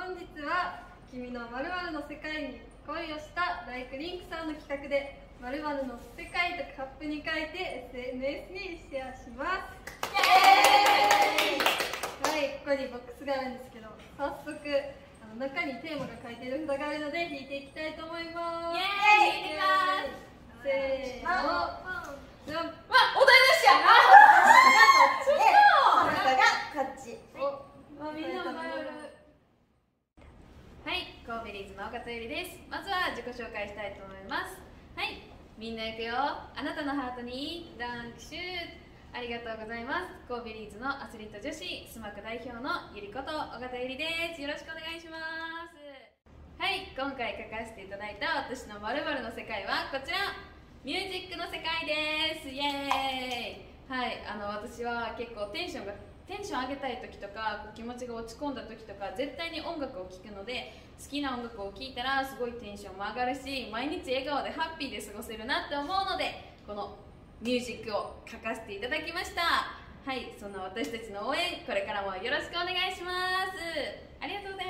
本日は「君のまるの世界に恋をしたライクリンクさんの企画で「まるの世界」とカップに書いて SNS にシェアします。はいここにボックスがあるんですけど早速あの中にテーマが書いてる札があるので引いていきたいと思いますイエーイ引いてみますせーのじゃんわお題出しやあなたが勝ちおあみんな迷るはいコーベリーズの岡田ゆりです。まずは自己紹介したいと思います。はい。みんな行くよ。あなたのハートにダンクシュー。ありがとうございます。コーベリーズのアスリート女子スマク代表のゆりこと岡田ゆりです。よろしくお願いします。はい。今回書かせていただいた私のまるの世界はこちら。ミュージックの世界です。イエーイ。はいあの私は結構テンションがテンション上げたい時とか気持ちが落ち込んだ時とか絶対に音楽を聴くので好きな音楽を聴いたらすごいテンションも上がるし毎日笑顔でハッピーで過ごせるなって思うのでこのミュージックを書かせていただきました。はいそんな私たちの応援これからもよろしくお願いします。ありがとうございました